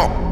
up.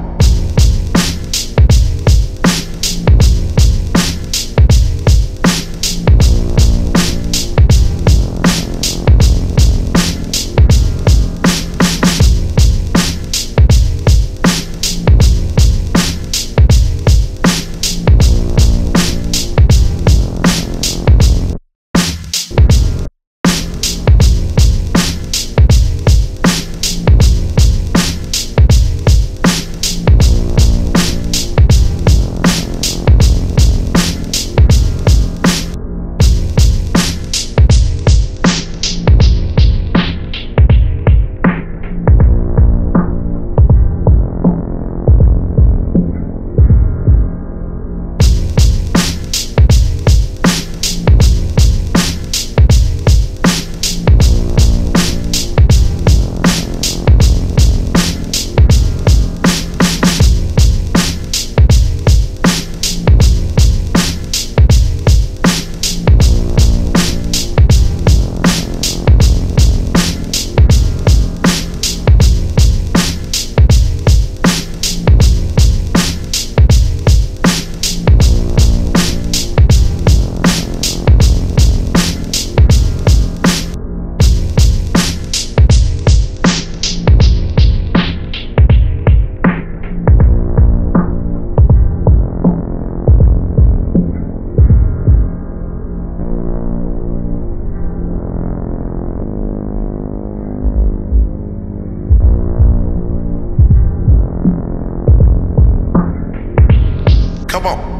up.